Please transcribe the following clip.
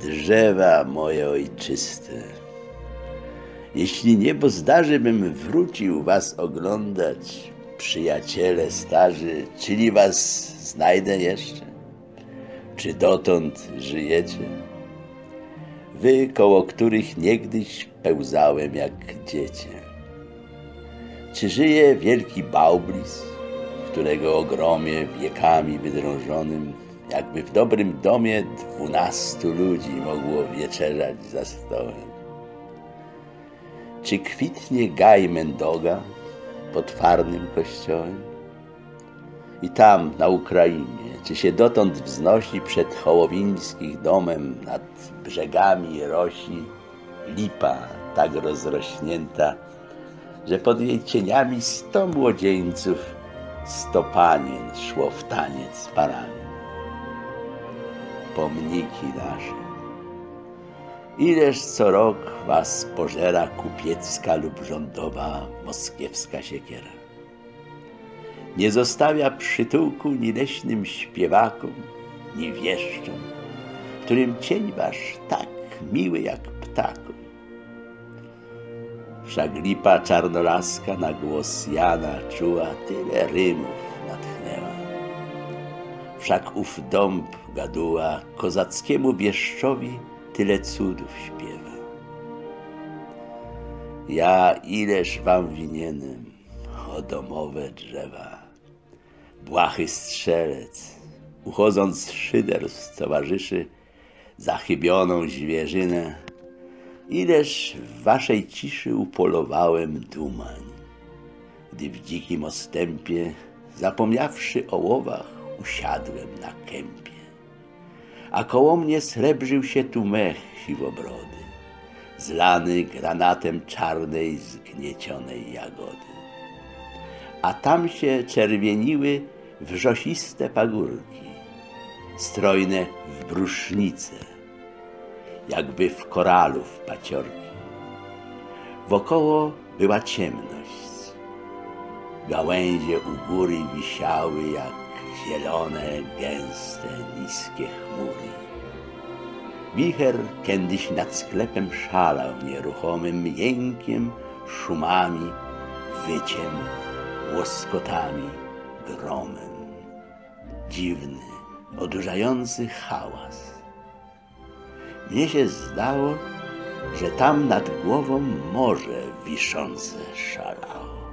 drzewa moje ojczyste. Jeśli niebo zdarzy, bym wrócił was oglądać, przyjaciele starzy, czyli was znajdę jeszcze? Czy dotąd żyjecie? Wy, koło których niegdyś pełzałem jak dziecię. Czy żyje wielki Baublis, którego ogromie wiekami wydrążonym jakby w dobrym domie dwunastu ludzi mogło wieczerzać za stołem. Czy kwitnie gaj Mendoga pod farnym kościołem? I tam, na Ukrainie, czy się dotąd wznosi przed Hołowińskich domem nad brzegami rosi lipa tak rozrośnięta, że pod jej cieniami sto młodzieńców, sto panien szło w taniec parami pomniki nasze. Ileż co rok was pożera kupiecka lub rządowa moskiewska siekiera. Nie zostawia przytułku ni leśnym śpiewakom, ni wieszczom, którym cień wasz tak miły jak ptakom. Wszak lipa czarnolaska na głos Jana czuła tyle rymów. Wszak ów dąb gaduła kozackiemu wieszczowi tyle cudów śpiewa. Ja ileż wam winienem, o domowe drzewa, błahy strzelec, uchodząc szyder z towarzyszy, zachybioną zwierzynę, ileż w waszej ciszy upolowałem dumań, gdy w dzikim ostępie, zapomniawszy o łowach, usiadłem na kępie. A koło mnie srebrzył się tu mech siwobrody, zlany granatem czarnej, zgniecionej jagody. A tam się czerwieniły wrzosiste pagórki, strojne w brusznice, jakby w koralu w paciorki. Wokoło była ciemność. Gałęzie u góry wisiały jak zielone, gęste, niskie chmury. Wicher kiedyś nad sklepem szalał nieruchomym jękiem, szumami, wyciem, łoskotami, gromem. Dziwny, odurzający hałas. Mnie się zdało, że tam nad głową morze wiszące szalało.